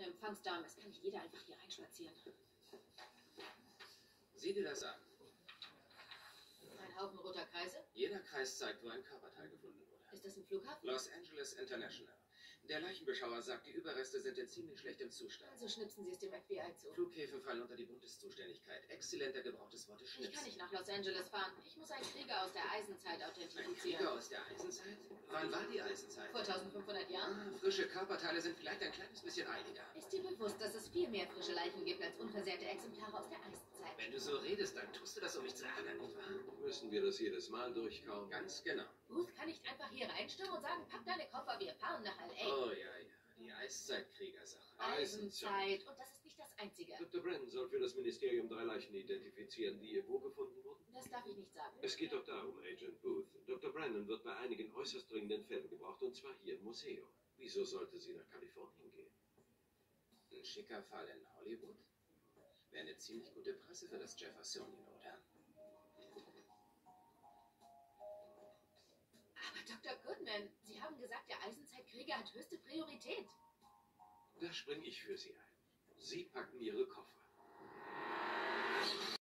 eine Empfangsdame. Es kann nicht jeder einfach hier reinspazieren. Sieh dir das an. Ein Haufen roter Kreise. Jeder Kreis zeigt, wo ein Körperteil gefunden wurde. Ist das ein Flughafen? Los Angeles International. Der Leichenbeschauer sagt, die Überreste sind in ziemlich schlechtem Zustand. Also schnipsen Sie es dem FBI zu. Flughäfen fallen unter die Bundeszuständigkeit. Exzellenter Gebrauch des Wortes Ich kann Schnipsen. nicht nach Los Angeles fahren. Ich muss einen Krieger aus der Eisenzeit Ein authentifizieren. Krieger aus der Eisenzeit? Wann war die Eisenzeit? Vor 1500 Jahren? Ah, frische Körperteile sind vielleicht ein kleines bisschen einiger. Ist dir bewusst, dass es viel mehr frische Leichen gibt als unversehrte Exemplare aus der Eisenzeit? Wenn du so redest, dann tust du das, um mich zu ärgern, nicht wahr? Müssen wir das jedes Mal durchkauen? Ganz genau. Ruth kann nicht einfach hier reinstürmen und sagen, pack deine Koffer, wir fahren nach L.A. Oh ja, ja. Die Eiszeitkriegersache. Eisenzeit. Und das ist nicht das Einzige. Dr. Brennan soll für das Ministerium drei Leichen identifizieren, die wo gefunden wurden. Das darf ich nicht sagen. Es geht doch darum, Agent Booth. Dr. Brennan wird bei einigen äußerst dringenden Fällen gebraucht, und zwar hier im Museum. Wieso sollte sie nach Kalifornien gehen? Ein schicker Fall in Hollywood? Wäre eine ziemlich gute Presse für das Jeffersonian, oder? Aber Dr. Goodman, Sie haben gesagt, der Eisenzeitkrieger hat höchste Priorität. Da spring ich für Sie ein. Sie packen Ihre Koffer.